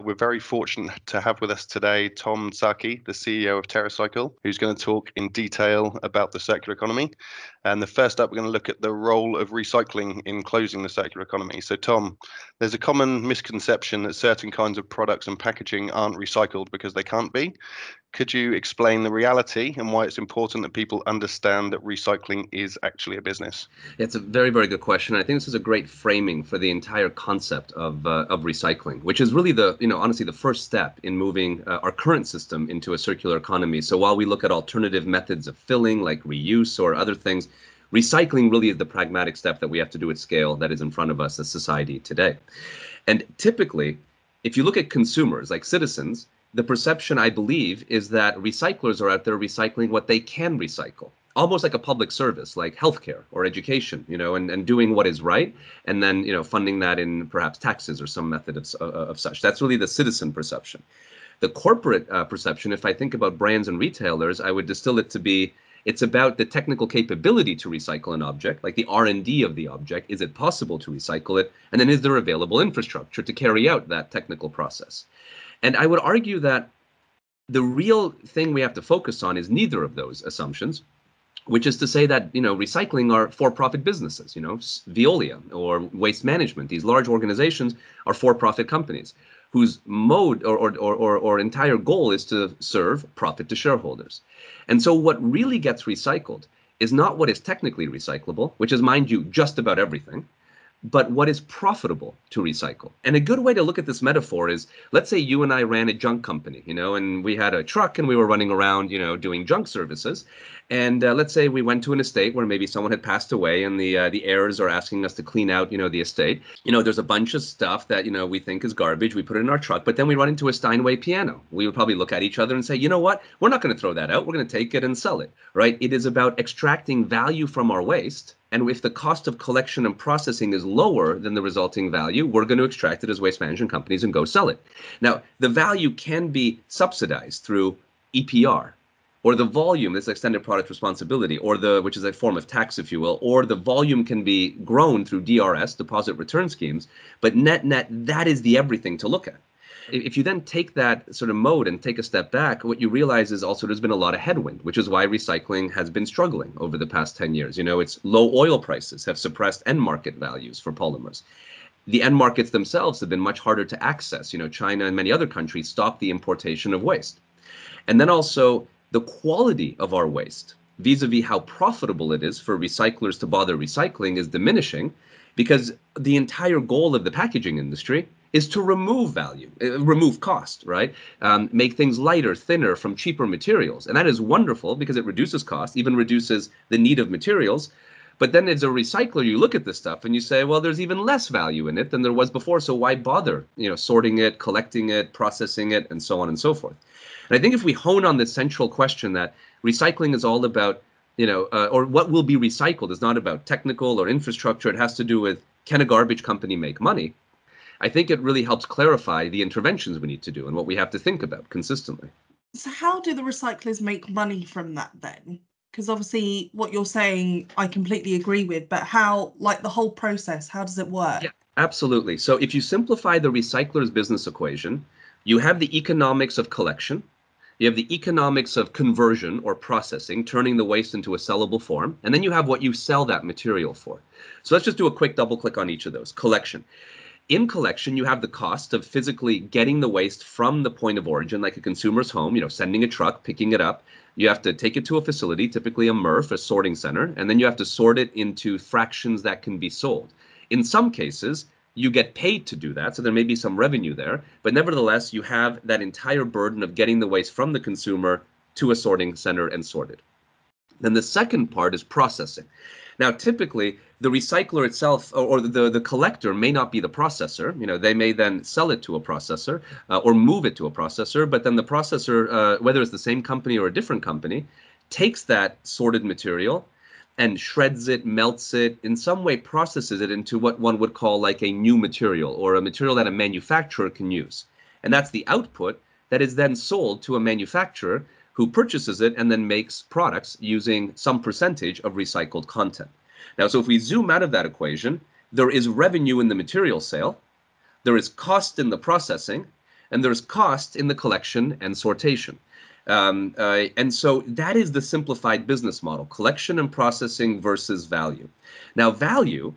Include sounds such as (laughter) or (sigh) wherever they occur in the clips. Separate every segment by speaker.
Speaker 1: We're very fortunate to have with us today Tom Szaky, the CEO of TerraCycle, who's going to talk in detail about the circular economy. And the first up, we're going to look at the role of recycling in closing the circular economy. So, Tom, there's a common misconception that certain kinds of products and packaging aren't recycled because they can't be. Could you explain the reality and why it's important that people understand that recycling is actually a business?
Speaker 2: It's a very, very good question. I think this is a great framing for the entire concept of, uh, of recycling, which is really the, you know, honestly, the first step in moving uh, our current system into a circular economy. So while we look at alternative methods of filling, like reuse or other things, recycling really is the pragmatic step that we have to do at scale that is in front of us as society today. And typically, if you look at consumers, like citizens, the perception, I believe, is that recyclers are out there recycling what they can recycle, almost like a public service, like healthcare or education, you know, and, and doing what is right, and then you know funding that in perhaps taxes or some method of, of such. That's really the citizen perception. The corporate uh, perception, if I think about brands and retailers, I would distill it to be it's about the technical capability to recycle an object, like the R&D of the object. Is it possible to recycle it? And then is there available infrastructure to carry out that technical process? And I would argue that the real thing we have to focus on is neither of those assumptions, which is to say that you know recycling are for-profit businesses. You know, Veolia or Waste Management, these large organizations are for-profit companies whose mode or, or, or, or entire goal is to serve profit to shareholders. And so what really gets recycled is not what is technically recyclable, which is, mind you, just about everything, but what is profitable to recycle. And a good way to look at this metaphor is let's say you and I ran a junk company, you know, and we had a truck and we were running around, you know, doing junk services. And uh, let's say we went to an estate where maybe someone had passed away and the uh, the heirs are asking us to clean out, you know, the estate. You know, there's a bunch of stuff that, you know, we think is garbage. We put it in our truck, but then we run into a Steinway piano. We would probably look at each other and say, you know what? We're not going to throw that out. We're going to take it and sell it, right? It is about extracting value from our waste and if the cost of collection and processing is lower than the resulting value, we're going to extract it as waste management companies and go sell it. Now, the value can be subsidized through EPR, or the volume, this extended product responsibility, or the which is a form of tax, if you will, or the volume can be grown through DRS, deposit return schemes. But net net, that is the everything to look at if you then take that sort of mode and take a step back, what you realize is also there's been a lot of headwind, which is why recycling has been struggling over the past 10 years. You know, it's low oil prices have suppressed end market values for polymers. The end markets themselves have been much harder to access. You know, China and many other countries stopped the importation of waste. And then also the quality of our waste vis-a-vis how profitable it is for recyclers to bother recycling is diminishing because the entire goal of the packaging industry is to remove value, uh, remove cost, right? Um, make things lighter, thinner from cheaper materials. And that is wonderful because it reduces cost, even reduces the need of materials. But then as a recycler, you look at this stuff and you say, well, there's even less value in it than there was before. So why bother, you know, sorting it, collecting it, processing it, and so on and so forth. And I think if we hone on this central question that recycling is all about, you know, uh, or what will be recycled is not about technical or infrastructure. It has to do with can a garbage company make money? I think it really helps clarify the interventions we need to do and what we have to think about consistently.
Speaker 3: So, how do the recyclers make money from that then? Because obviously, what you're saying, I completely agree with, but how, like the whole process, how does it work?
Speaker 2: Yeah, absolutely. So, if you simplify the recycler's business equation, you have the economics of collection, you have the economics of conversion or processing, turning the waste into a sellable form, and then you have what you sell that material for. So let's just do a quick double click on each of those. Collection in collection, you have the cost of physically getting the waste from the point of origin, like a consumer's home, you know, sending a truck, picking it up. You have to take it to a facility, typically a MRF, a sorting center, and then you have to sort it into fractions that can be sold. In some cases, you get paid to do that, so there may be some revenue there, but nevertheless, you have that entire burden of getting the waste from the consumer to a sorting center and sorted. Then the second part is processing. Now, typically, the recycler itself or, the, the collector may not be the processor. You know, they may then sell it to a processor uh, or move it to a processor, but then the processor, uh, whether it's the same company or a different company, takes that sorted material and shreds it, melts it, in some way processes it into what one would call like a new material or a material that a manufacturer can use. And that's the output that is then sold to a manufacturer who purchases it and then makes products using some percentage of recycled content. Now, so if we zoom out of that equation, there is revenue in the material sale, there is cost in the processing, and there's cost in the collection and sortation. Um, uh, and so that is the simplified business model collection and processing versus value. Now, value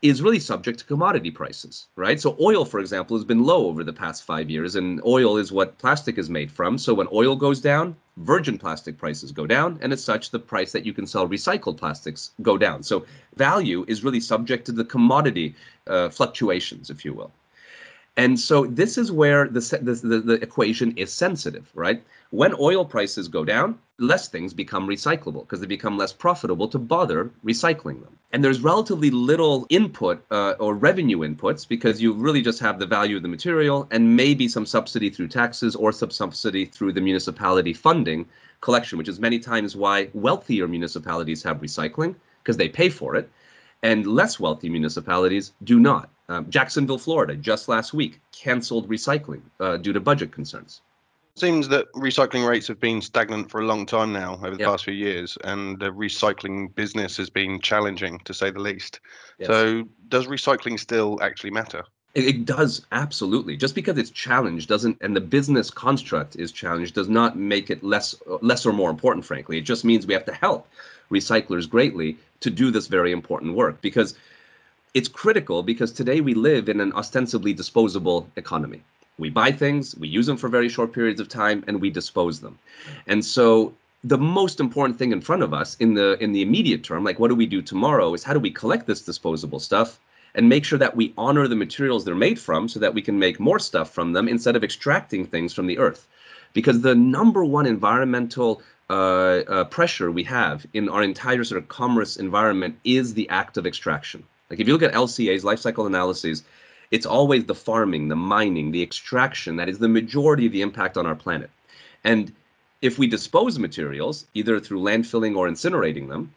Speaker 2: is really subject to commodity prices, right? So oil, for example, has been low over the past five years, and oil is what plastic is made from. So when oil goes down, virgin plastic prices go down, and as such, the price that you can sell recycled plastics go down. So value is really subject to the commodity uh, fluctuations, if you will. And so this is where the, the, the equation is sensitive, right? When oil prices go down, less things become recyclable because they become less profitable to bother recycling them. And there's relatively little input uh, or revenue inputs because you really just have the value of the material and maybe some subsidy through taxes or some subsidy through the municipality funding collection, which is many times why wealthier municipalities have recycling because they pay for it and less wealthy municipalities do not. Um, Jacksonville, Florida, just last week, canceled recycling uh, due to budget concerns.
Speaker 1: Seems that recycling rates have been stagnant for a long time now over the yep. past few years, and the recycling business has been challenging to say the least. Yes. So, does recycling still actually matter?
Speaker 2: It, it does absolutely. Just because it's challenged doesn't, and the business construct is challenged, does not make it less, less or more important. Frankly, it just means we have to help recyclers greatly to do this very important work because it's critical because today we live in an ostensibly disposable economy. We buy things, we use them for very short periods of time, and we dispose them. And so the most important thing in front of us in the in the immediate term, like what do we do tomorrow, is how do we collect this disposable stuff and make sure that we honor the materials they're made from so that we can make more stuff from them instead of extracting things from the earth. Because the number one environmental uh, uh, pressure we have in our entire sort of commerce environment is the act of extraction. Like if you look at LCA's life cycle analyses, it's always the farming, the mining, the extraction that is the majority of the impact on our planet. And if we dispose materials, either through landfilling or incinerating them,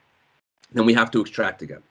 Speaker 2: then we have to extract again.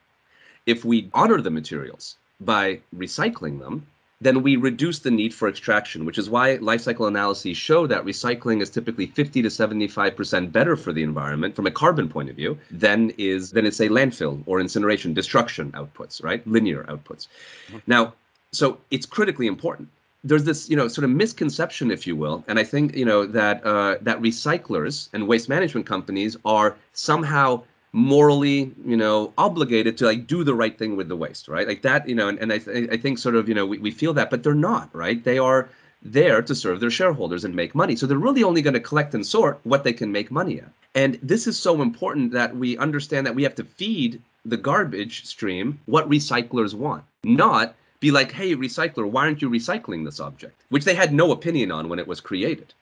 Speaker 2: If we honor the materials by recycling them, then we reduce the need for extraction, which is why life cycle analyses show that recycling is typically 50 to 75% better for the environment from a carbon point of view than is than it's a landfill or incineration destruction outputs, right? Linear outputs. Mm-hmm. Now, so it's critically important. There's this, you know, sort of misconception, if you will, and I think, you know, that uh, that recyclers and waste management companies are somehow morally you know obligated to like do the right thing with the waste right? Like that you know and, and I, th- I think sort of you know we, we feel that but they're not right? They are there to serve their shareholders and make money. So they're really only going to collect and sort what they can make money at. And this is so important that we understand that we have to feed the garbage stream what recyclers want not be like hey recycler why aren't you recycling this object? Which they had no opinion on when it was created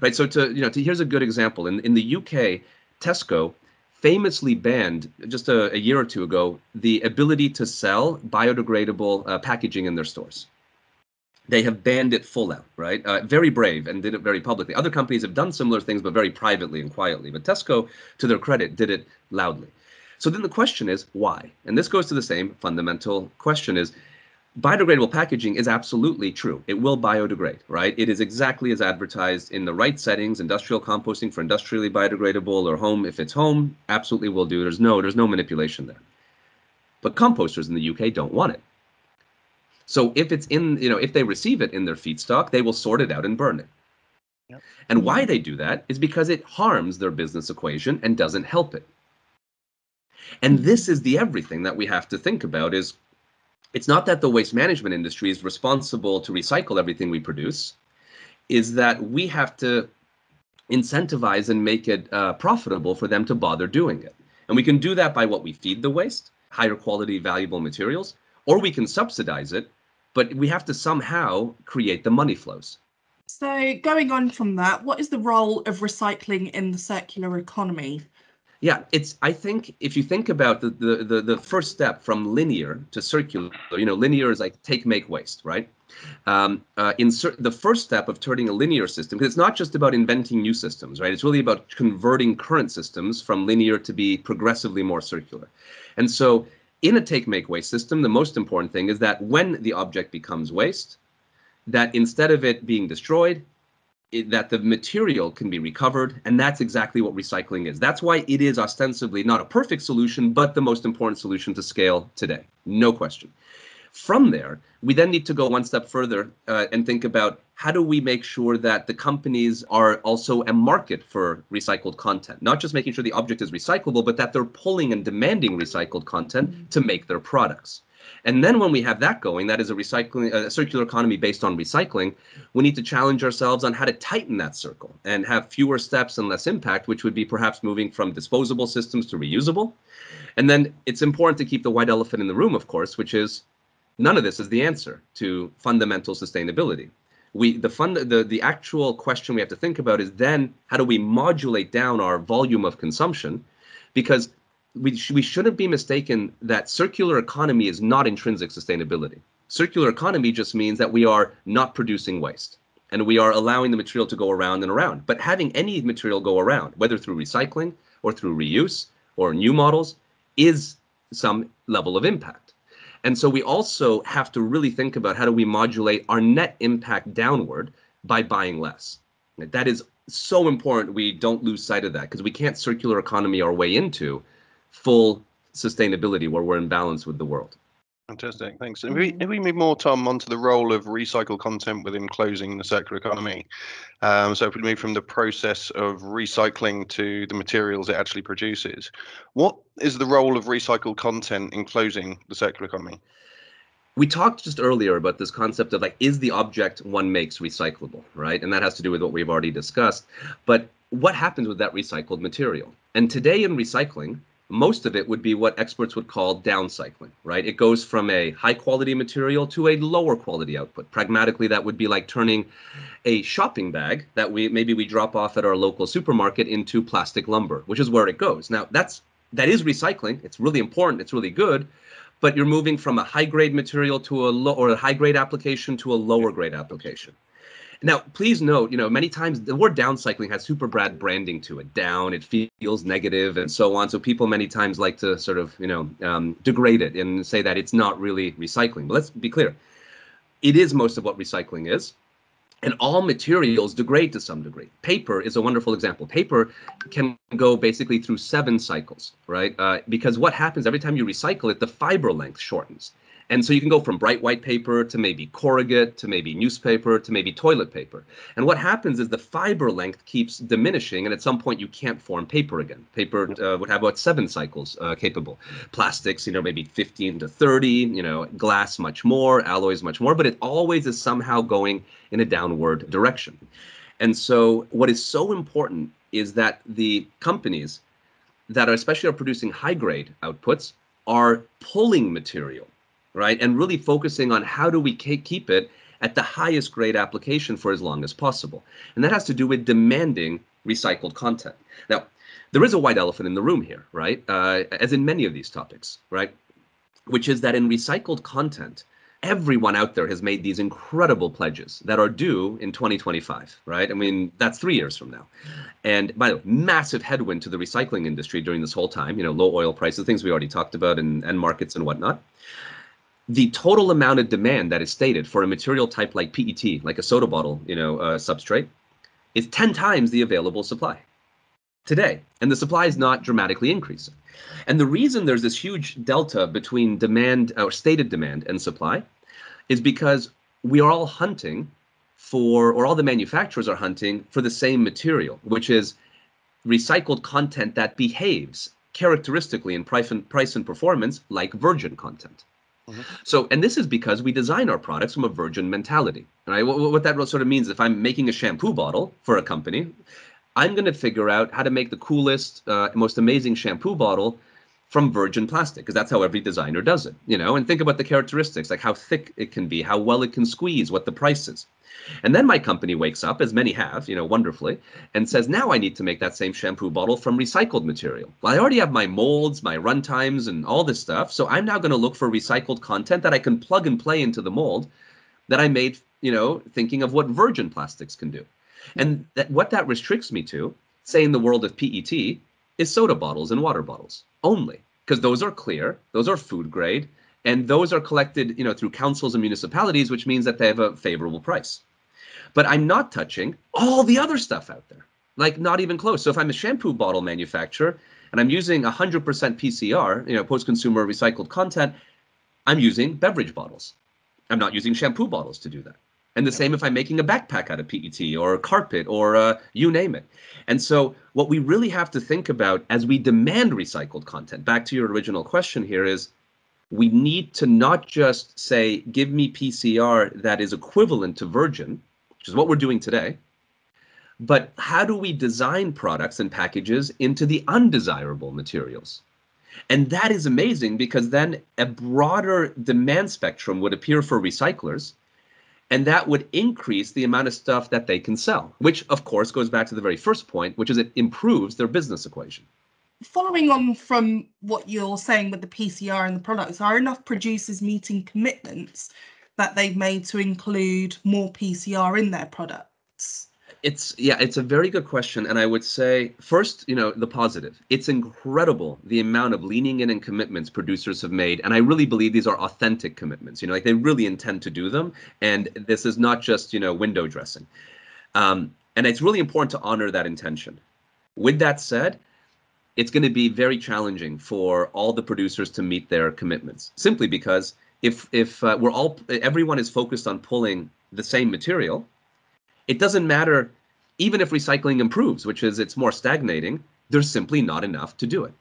Speaker 2: right? So to you know to, here's a good example. In, in the uk tesco famously banned just a, a, year or two ago the ability to sell biodegradable uh, packaging in their stores. They have banned it full out, right? Uh, very brave and did it very publicly. Other companies have done similar things, but very privately and quietly. But Tesco, to their credit, did it loudly. So then the question is why? And this goes to the same fundamental question: is biodegradable packaging is absolutely true. It will biodegrade, right? It is exactly as advertised in the right settings. Industrial composting for industrially biodegradable or home, if it's home, absolutely will do. There's no, there's no manipulation there. But composters in the UK don't want it. So if it's in, you know, if they receive it in their feedstock, they will sort it out and burn it. Yep. And why they do that is because it harms their business equation and doesn't help it. And this is the everything that we have to think about is it's not that the waste management industry is responsible to recycle everything we produce is that we have to incentivize and make it uh, profitable for them to bother doing it. And we can do that by what we feed the waste higher quality valuable materials or we can subsidize it but we have to somehow create the money flows.
Speaker 3: So going on from that what is the role of recycling in the circular economy
Speaker 2: yeah, it's. I think if you think about the, the the the first step from linear to circular, you know, linear is like take, make, waste, right? Um, uh, insert the first step of turning a linear system because it's not just about inventing new systems, right? It's really about converting current systems from linear to be progressively more circular. And so, in a take, make, waste system, the most important thing is that when the object becomes waste, that instead of it being destroyed, that the material can be recovered, and that's exactly what recycling is. That's why it is ostensibly not a perfect solution, but the most important solution to scale today, no question. From there, we then need to go one step further uh, and think about how do we make sure that the companies are also a market for recycled content, not just making sure the object is recyclable, but that they're pulling and demanding recycled content to make their products. And then when we have that going, that is a recycling, a circular economy based on recycling, we need to challenge ourselves on how to tighten that circle and have fewer steps and less impact, which would be perhaps moving from disposable systems to reusable. And then it's important to keep the white elephant in the room, of course, which is none of this is the answer to fundamental sustainability. We the fund the the actual question we have to think about is then how do we modulate down our volume of consumption because we, sh- we shouldn't be mistaken that circular economy is not intrinsic sustainability. Circular economy just means that we are not producing waste and we are allowing the material to go around and around. But having any material go around, whether through recycling or through reuse or new models, is some level of impact. And so we also have to really think about how do we modulate our net impact downward by buying less. That is so important we don't lose sight of that because we can't circular economy our way into full sustainability where we're in balance with the world.
Speaker 1: Fantastic, thanks. If we, if we move more, Tom, onto the role of recycled content within closing the circular economy. Um, so if we move from the process of recycling to the materials it actually produces, what is the role of recycled content in closing the circular economy?
Speaker 2: We talked just earlier about this concept of like, is the object one makes recyclable, right? And that has to do with what we've already discussed. But what happens with that recycled material? And today in recycling, most of it would be what experts would call downcycling, right? It goes from a high quality material to a lower quality output. Pragmatically, that would be like turning a shopping bag that we maybe we drop off at our local supermarket into plastic lumber, which is where it goes. Now, that's that is recycling. It's really important. It's really good, but you're moving from a high grade material to a low or a high grade application to a lower grade application. Now, please note, you know, many times the word downcycling has super bad branding to it. Down, it feels negative, and so on. So people many times like to sort of, you know, um, degrade it and say that it's not really recycling. But let's be clear, it is most of what recycling is. And all materials degrade to some degree. Paper is a wonderful example. Paper can go basically through seven cycles, right? Uh, because what happens every time you recycle it, the fiber length shortens. And so you can go from bright white paper to maybe corrugate to maybe newspaper to maybe toilet paper. And what happens is the fiber length keeps diminishing, and at some point you can't form paper again. Paper uh, would have about seven cycles uh, capable. Plastics, you know, maybe 15 to 30. You know, glass much more, alloys much more, but it always is somehow going in a downward direction. And so what is so important is that the companies that are especially are producing high grade outputs are pulling material right? And really focusing on how do we keep it at the highest grade application for as long as possible. And that has to do with demanding recycled content. Now, there is a white elephant in the room here, right? Uh, as in many of these topics, right? Which is that in recycled content, everyone out there has made these incredible pledges that are due in 2025, right? I mean, that's three years from now. And by the way, massive headwind to the recycling industry during this whole time, you know, low oil prices, things we already talked about, and, and markets and whatnot the total amount of demand that is stated for a material type like PET, like a soda bottle, you know, uh, substrate, is 10 times the available supply today. And the supply is not dramatically increasing. And the reason there's this huge delta between demand or stated demand and supply is because we are all hunting for, or all the manufacturers are hunting for the same material, which is recycled content that behaves characteristically in price and, price and performance like virgin content. Mm-hmm. So, and this is because we design our products from a virgin mentality. Right? What, what that sort of means, if I'm making a shampoo bottle for a company, I'm going to figure out how to make the coolest, uh, most amazing shampoo bottle from virgin plastic because that's how every designer does it you know and think about the characteristics like how thick it can be how well it can squeeze what the price is and then my company wakes up as many have you know wonderfully and says now i need to make that same shampoo bottle from recycled material. Well i already have my molds my run times and all this stuff so i'm now going to look for recycled content that i can plug and play into the mold that i made you know thinking of what virgin plastics can do. And that what that restricts me to say in the world of pet is soda bottles and water bottles only because those are clear, those are food grade, and those are collected, you know, through councils and municipalities, which means that they have a favorable price. But I'm not touching all the other stuff out there, like not even close. So if I'm a shampoo bottle manufacturer and I'm using 100% PCR, you know, post-consumer recycled content, I'm using beverage bottles. I'm not using shampoo bottles to do that. And the same if I'm making a backpack out of PET or a carpet or uh, you name it. And so, what we really have to think about as we demand recycled content, back to your original question here, is we need to not just say, give me PCR that is equivalent to virgin, which is what we're doing today, but how do we design products and packages into the undesirable materials? And that is amazing because then a broader demand spectrum would appear for recyclers. And that would increase the amount of stuff that they can sell, which of course goes back to the very first point, which is it improves their business equation.
Speaker 3: Following on from what you're saying with the PCR and the products, are enough producers meeting commitments that they've made to include more PCR in their products?
Speaker 2: it's yeah it's a very good question and i would say first you know the positive. It's incredible the amount of leaning in and commitments producers have made and i really believe these are authentic commitments. You know like they really intend to do them and this is not just you know window dressing. Um, and it's really important to honor that intention. With that said it's going to be very challenging for all the producers to meet their commitments simply because if if uh, we're all everyone is focused on pulling the same material it doesn't matter even if recycling improves, which is it's more stagnating, there's simply not enough to do it.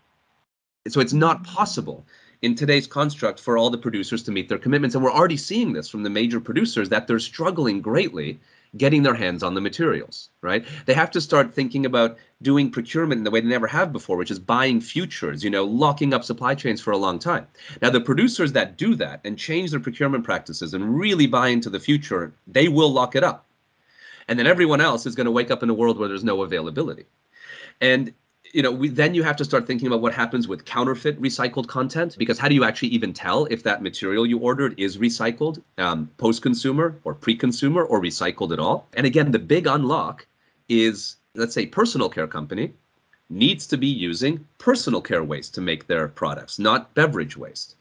Speaker 2: So it's not possible in today's construct for all the producers to meet their commitments. And we're already seeing this from the major producers that they're struggling greatly getting their hands on the materials, right? They have to start thinking about doing procurement in the way they never have before, which is buying futures, you know, locking up supply chains for a long time. Now, the producers that do that and change their procurement practices and really buy into the future, they will lock it up and then everyone else is going to wake up in a world where there's no availability and you know we, then you have to start thinking about what happens with counterfeit recycled content because how do you actually even tell if that material you ordered is recycled um, post-consumer or pre-consumer or recycled at all? And again the big unlock is let's say personal care company needs to be using personal care waste to make their products not beverage waste.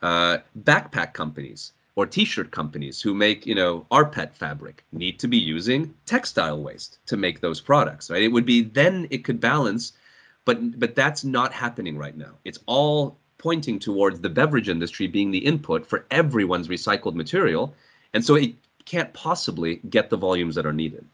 Speaker 2: Uh, backpack companies or t-shirt companies who make you know rPET fabric need to be using textile waste to make those products right? It would be then it could balance but but that's not happening right now it's all pointing towards the beverage industry being the input for everyone's recycled material and so it can't possibly get the volumes that are needed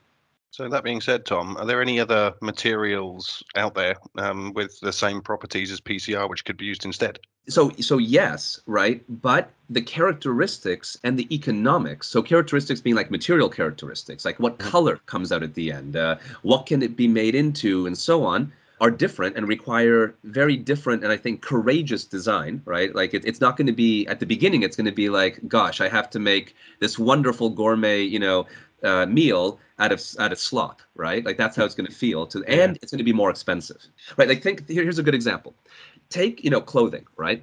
Speaker 1: so that being said, Tom, are there any other materials out there um, with the same properties as PCR which could be used instead?
Speaker 2: So, so yes, right. But the characteristics and the economics. So, characteristics being like material characteristics, like what mm-hmm. color comes out at the end, uh, what can it be made into, and so on are different and require very different and I think courageous design, right? Like it, it's not going to be at the beginning. It's going to be like, gosh, I have to make this wonderful gourmet, you know, uh, meal out of out of slop, right? Like that's how it's going to feel. To and it's going to be more expensive, right? Like think here, here's a good example. Take you know clothing, right?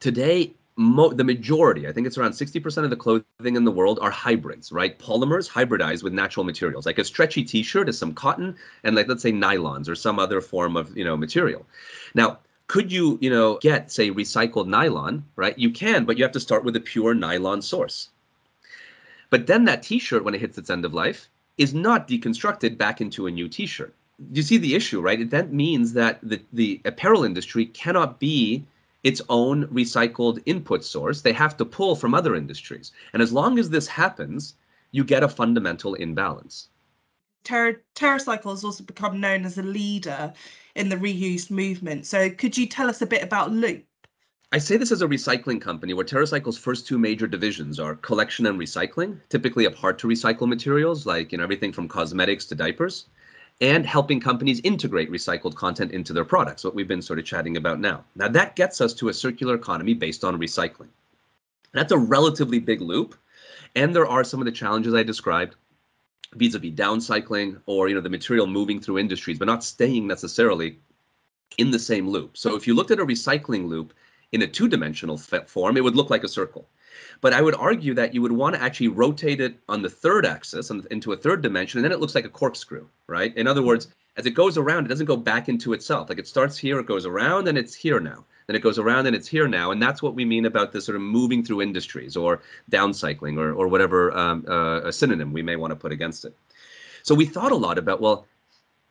Speaker 2: Today Mo- the majority, I think it's around 60% of the clothing in the world are hybrids, right? Polymers hybridized with natural materials. Like a stretchy t-shirt is some cotton and like let's say nylons or some other form of, you know, material. Now, could you, you know, get say recycled nylon, right? You can, but you have to start with a pure nylon source. But then that t-shirt when it hits its end of life is not deconstructed back into a new t-shirt. You see the issue, right? That means that the the apparel industry cannot be its own recycled input source. They have to pull from other industries. And as long as this happens, you get a fundamental imbalance.
Speaker 3: Terra, TerraCycle has also become known as a leader in the reuse movement. So could you tell us a bit about Loop?
Speaker 2: I say this as a recycling company where TerraCycle's first two major divisions are collection and recycling, typically of hard to recycle materials like you know everything from cosmetics to diapers and helping companies integrate recycled content into their products, what we've been sort of chatting about now. Now, that gets us to a circular economy based on recycling. That's a relatively big loop, and there are some of the challenges I described vis-a-vis downcycling or you know the material moving through industries but not staying necessarily in the same loop so if you looked at a recycling loop in a two-dimensional form it would look like a circle but I would argue that you would want to actually rotate it on the third axis and into a third dimension, and then it looks like a corkscrew, right? In other words, as it goes around, it doesn't go back into itself. Like it starts here, it goes around, and it's here now. Then it goes around and it's here now. And that's what we mean about this sort of moving through industries or downcycling or, or whatever um, uh, a synonym we may want to put against it. So we thought a lot about, well,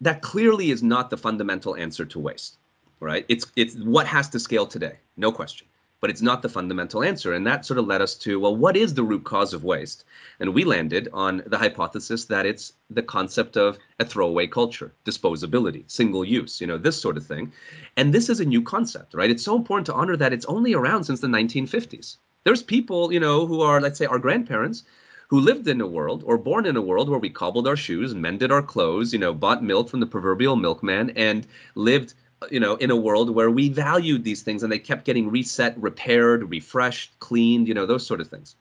Speaker 2: that clearly is not the fundamental answer to waste, right? It's, it's what has to scale today, no question. But it's not the fundamental answer. And that sort of led us to, well, what is the root cause of waste? And we landed on the hypothesis that it's the concept of a throwaway culture, disposability, single use, you know, this sort of thing. And this is a new concept, right? It's so important to honor that it's only around since the 1950s. There's people, you know, who are, let's say, our grandparents who lived in a world or born in a world where we cobbled our shoes mended our clothes, you know, bought milk from the proverbial milkman and lived you know in a world where we valued these things and they kept getting reset repaired refreshed cleaned you know those sort of things.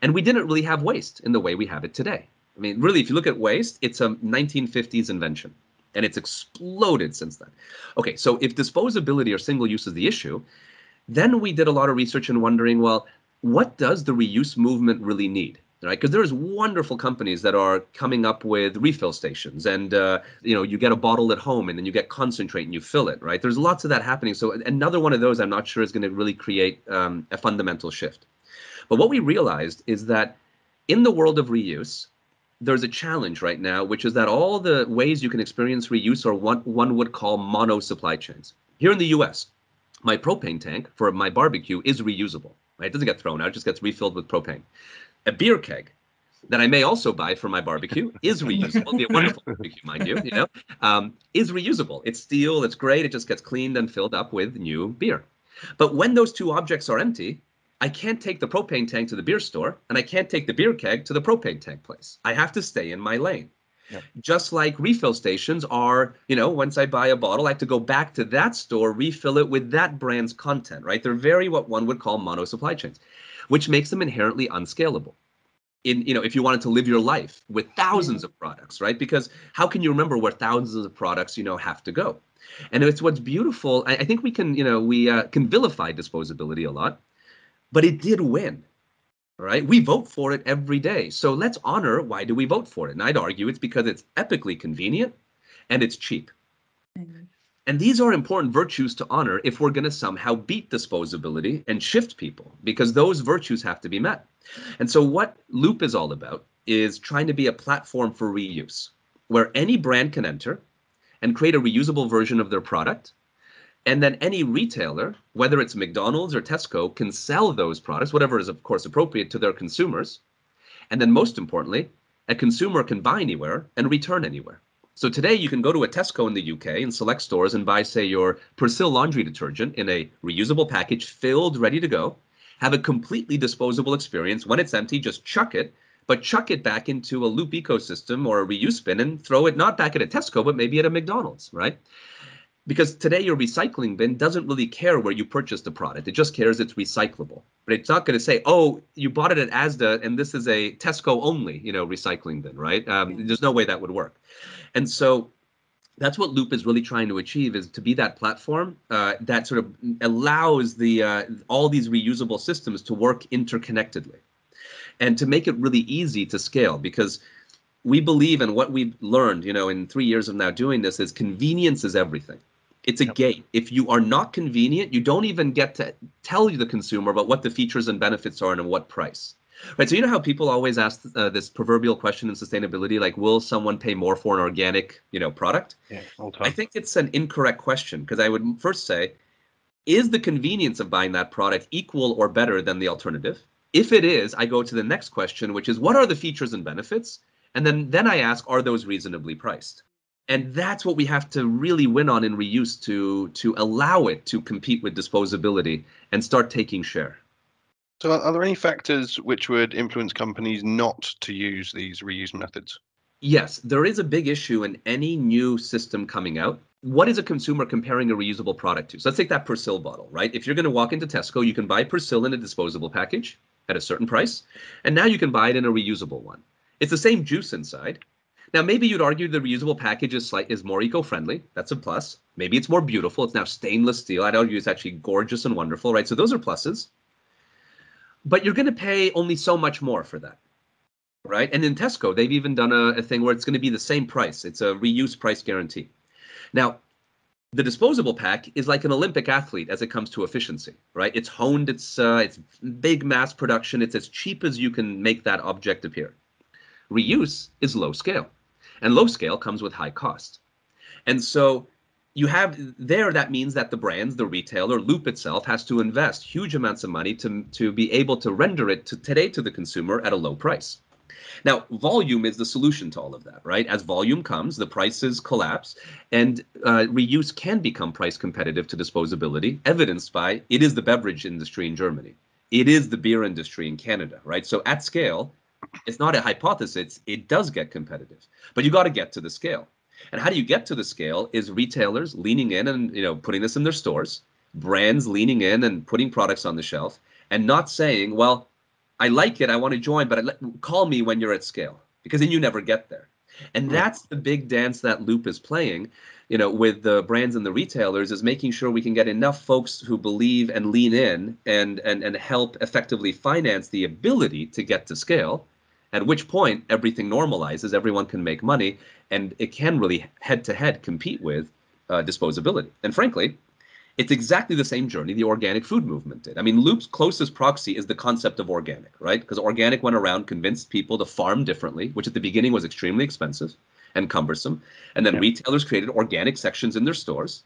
Speaker 2: And we didn't really have waste in the way we have it today. I mean really if you look at waste it's a 1950s invention and it's exploded since then. Okay so if disposability or single use is the issue then we did a lot of research and wondering well what does the reuse movement really need right? Because there's wonderful companies that are coming up with refill stations, and uh, you know, you get a bottle at home, and then you get concentrate and you fill it, right? There's lots of that happening. So another one of those, I'm not sure is going to really create um, a fundamental shift. But what we realized is that in the world of reuse, there's a challenge right now, which is that all the ways you can experience reuse are what one would call mono supply chains. Here in the U.S., my propane tank for my barbecue is reusable. Right? It doesn't get thrown out; it just gets refilled with propane a beer keg that I may also buy for my barbecue is reusable. be a wonderful (laughs) barbecue, mind you. You know, um, is reusable. It's steel. It's great. It just gets cleaned and filled up with new beer. But when those two objects are empty, I can't take the propane tank to the beer store, and I can't take the beer keg to the propane tank place. I have to stay in my lane. Yep. Just like refill stations are, you know, once I buy a bottle, I have to go back to that store, refill it with that brand's content, right? They're very what one would call mono supply chains which makes them inherently unscalable. In you know if you wanted to live your life with thousands of products right? Because how can you remember where thousands of products you know have to go? And it's what's beautiful i, I think we can you know we uh, can vilify disposability a lot but it did win right? We vote for it every day. So let's honor why do we vote for it? And i'd argue it's because it's epically convenient and it's cheap. Mm-hmm. And these are important virtues to honor if we're going to somehow beat disposability and shift people, because those virtues have to be met. And so, what Loop is all about is trying to be a platform for reuse, where any brand can enter and create a reusable version of their product. And then any retailer, whether it's McDonald's or Tesco, can sell those products, whatever is, of course, appropriate to their consumers. And then, most importantly, a consumer can buy anywhere and return anywhere. So today you can go to a Tesco in the UK and select stores and buy, say, your Persil laundry detergent in a reusable package, filled, ready to go. Have a completely disposable experience. When it's empty, just chuck it, but chuck it back into a loop ecosystem or a reuse bin and throw it not back at a Tesco, but maybe at a McDonald's, right? Because today your recycling bin doesn't really care where you purchased the product. It just cares it's recyclable. But it's not going to say, oh, you bought it at ASDA and this is a Tesco only, you know, recycling bin, right? Um, there's no way that would work. And so that's what Loop is really trying to achieve is to be that platform uh, that sort of allows the uh, all these reusable systems to work interconnectedly and to make it really easy to scale because we believe in what we've learned, you know, in three years of now doing this is convenience is everything. It's a yep. gate. If you are not convenient, you don't even get to tell the consumer about what the features and benefits are and at what price. Right. So you know how people always ask uh, this proverbial question in sustainability, like, will someone pay more for an organic, you know, product?
Speaker 1: Yeah,
Speaker 2: I think it's an incorrect question because I would first say, is the convenience of buying that product equal or better than the alternative? If it is, I go to the next question, which is, what are the features and benefits? And then then I ask, are those reasonably priced? And that's what we have to really win on in reuse to to allow it to compete with disposability and start taking share.
Speaker 1: So are there any factors which would influence companies not to use these reuse methods?
Speaker 2: Yes there is a big issue in any new system coming out. What is a consumer comparing a reusable product to? So let's take that persil bottle right? If you're going to walk into tesco you can buy persil in a disposable package at a certain price and now you can buy it in a reusable one. It's the same juice inside now, maybe you'd argue the reusable package is slight, is more eco-friendly. That's a plus. Maybe it's more beautiful. It's now stainless steel. I'd argue it's actually gorgeous and wonderful, right? So those are pluses. But you're going to pay only so much more for that, right? And in Tesco, they've even done a, a thing where it's going to be the same price. It's a reuse price guarantee. Now, the disposable pack is like an Olympic athlete as it comes to efficiency, right? It's honed, it's uh, it's big mass production, it's as cheap as you can make that object appear. Reuse is low scale. And low scale comes with high cost. And so you have there that means that the brands the retailer loop itself has to invest huge amounts of money to to be able to render it to today to the consumer at a low price. Now volume is the solution to all of that right? As volume comes the prices collapse and uh, reuse can become price competitive to disposability evidenced by it is the beverage industry in germany. It is the beer industry in canada right? So at scale it's not a hypothesis it does get competitive but you got to get to the scale and how do you get to the scale is retailers leaning in and you know putting this in their stores, brands leaning in and putting products on the shelf and not saying, well, I like it, I want to join, but call me when you're at scale because then you never get there. And that's the big dance that Loop is playing, you know, with the brands and the retailers is making sure we can get enough folks who believe and lean in and and and help effectively finance the ability to get to scale at which point everything normalizes, everyone can make money, and it can really head to head compete with uh, disposability. And frankly, it's exactly the same journey the organic food movement did. I mean, Loop's closest proxy is the concept of organic, right? Because organic went around, convinced people to farm differently, which at the beginning was extremely expensive and cumbersome. And then yeah. retailers created organic sections in their stores.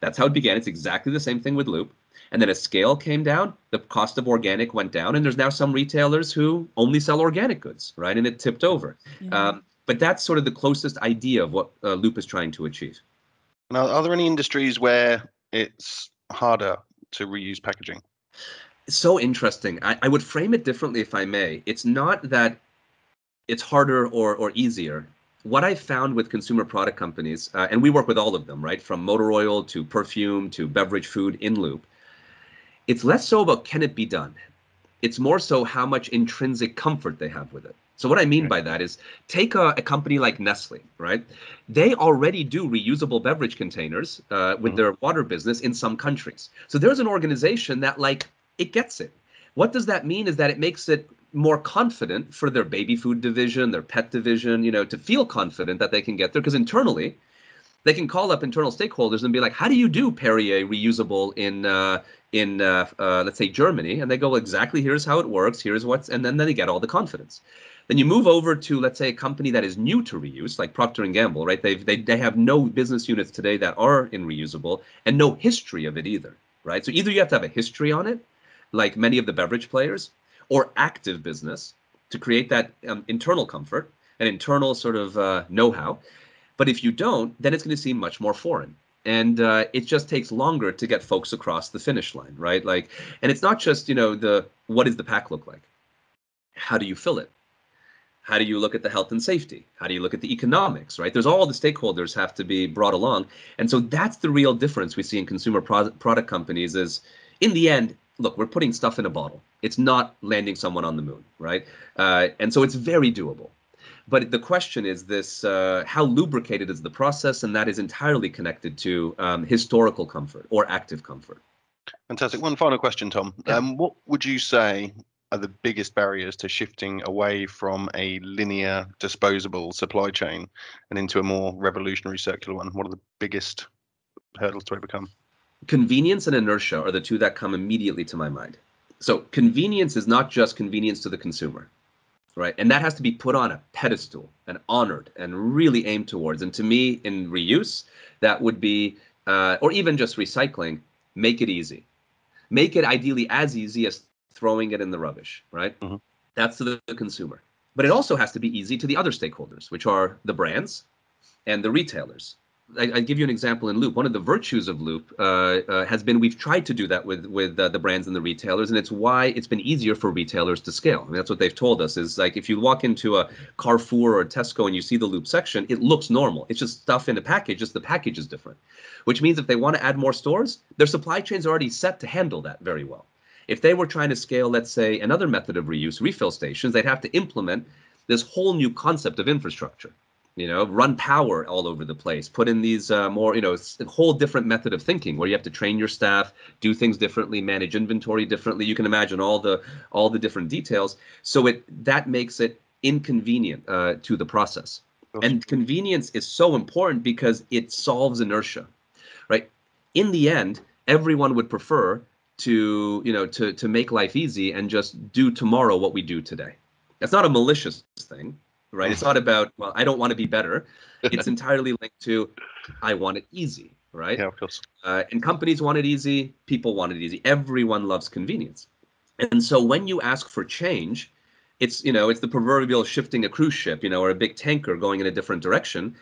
Speaker 2: That's how it began. It's exactly the same thing with Loop. And then as scale came down, the cost of organic went down, and there's now some retailers who only sell organic goods, right? And it tipped over. Yeah. Um, but that's sort of the closest idea of what uh, Loop is trying to achieve.
Speaker 1: Now, are there any industries where it's harder to reuse packaging?
Speaker 2: So interesting. I, I would frame it differently if I may. It's not that it's harder or, or easier what I found with consumer product companies, uh, and we work with all of them, right, from motor oil to perfume to beverage food in loop, it's less so about can it be done. It's more so how much intrinsic comfort they have with it. So what I mean by that is take a, a company like Nestle, right? They already do reusable beverage containers uh, with mm-hmm. their water business in some countries. So there's an organization that like it gets it. What does that mean is that it makes it more confident for their baby food division, their pet division, you know, to feel confident that they can get there because internally they can call up internal stakeholders and be like, "How do you do Perrier reusable in uh, in uh, uh, let's say Germany?" And they go, "Exactly. Here's how it works. Here's what's," and then, then they get all the confidence. Then you move over to let's say a company that is new to reuse, like Procter and Gamble, right? They've they they have no business units today that are in reusable and no history of it either, right? So either you have to have a history on it, like many of the beverage players, or active business to create that um, internal comfort and internal sort of uh, know-how but if you don't, then it's going to seem much more foreign. And uh, it just takes longer to get folks across the finish line, right? Like, and it's not just you know the what does the pack look like? How do you fill it? How do you look at the health and safety? How do you look at the economics, right? There's all the stakeholders have to be brought along, and so that's the real difference we see in consumer pro- product companies. Is in the end, look, we're putting stuff in a bottle. It's not landing someone on the moon, right? Uh, and so it's very doable. But the question is this: uh, how lubricated is the process, and that is entirely connected to um, historical comfort or active comfort.
Speaker 1: Fantastic. One final question, Tom. Yeah. Um, what would you say are the biggest barriers to shifting away from a linear disposable supply chain and into a more revolutionary circular one? What are the biggest hurdles to overcome?
Speaker 2: Convenience and inertia are the two that come immediately to my mind. So, convenience is not just convenience to the consumer right? And that has to be put on a pedestal and honored and really aimed towards. And to me, in reuse, that would be, uh, or even just recycling, make it easy. Make it ideally as easy as throwing it in the rubbish, right? Mm-hmm. That's to the, consumer. But it also has to be easy to the other stakeholders, which are the brands and the retailers. I, I give you an example in Loop. One of the virtues of Loop uh, uh, has been we've tried to do that with with uh, the brands and the retailers, and it's why it's been easier for retailers to scale. I mean, that's what they've told us is like if you walk into a Carrefour or a Tesco and you see the Loop section, it looks normal. It's just stuff in a package, just the package is different. Which means if they want to add more stores, their supply chains are already set to handle that very well. If they were trying to scale, let's say, another method of reuse, refill stations, they'd have to implement this whole new concept of infrastructure you know run power all over the place put in these uh, more you know a whole different method of thinking where you have to train your staff do things differently manage inventory differently. You can imagine all the all the different details. So it that makes it inconvenient uh, to the process. And convenience is so important because it solves inertia right? In the end everyone would prefer to you know to to make life easy and just do tomorrow what we do today that's not a malicious thing right? It's (laughs) not about, well, I don't want to be better. (laughs) It's entirely linked to, I want it easy, right?
Speaker 1: Yeah, of course.
Speaker 2: Uh, and companies want it easy, people want it easy. Everyone loves convenience. And so when you ask for change, it's you know it's the proverbial shifting a cruise ship, you know, or a big tanker going in a different direction.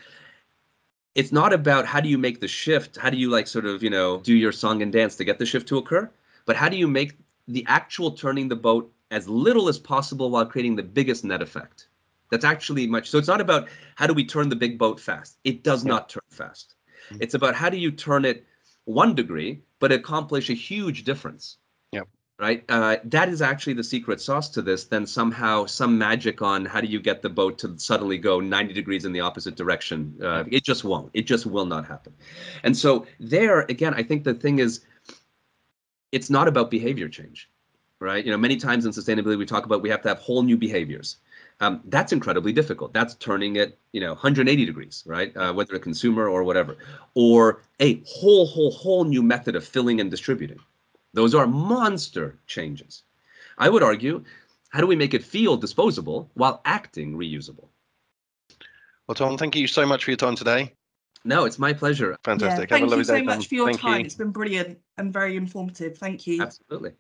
Speaker 2: It's not about how do you make the shift, how do you like sort of you know do your song and dance to get the shift to occur, but how do you make the actual turning the boat as little as possible while creating the biggest net effect. That's actually much. So it's not about how do we turn the big boat fast. It does not turn fast. Mm-hmm. It's about how do you turn it one degree, but accomplish a huge difference.
Speaker 1: Yep.
Speaker 2: Right. Uh, that is actually the secret sauce to this. Then somehow some magic on how do you get the boat to suddenly go 90 degrees in the opposite direction? Uh, it just won't. It just will not happen. And so there again, I think the thing is, it's not about behavior change right? You know, many times in sustainability we talk about we have to have whole new behaviors. Um, that's incredibly difficult. That's turning it, you know, 180 degrees, right? Uh, whether a consumer or whatever, or a whole, whole, whole new method of filling and distributing. Those are monster changes. I would argue, how do we make it feel disposable while acting reusable?
Speaker 1: Well, Tom, thank you so much for your time today.
Speaker 2: No, it's my pleasure.
Speaker 1: Fantastic.
Speaker 3: Yeah, thank you so much for your thank time. You. It's been brilliant and very informative. Thank you.
Speaker 2: Absolutely.